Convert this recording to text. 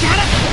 解き放つ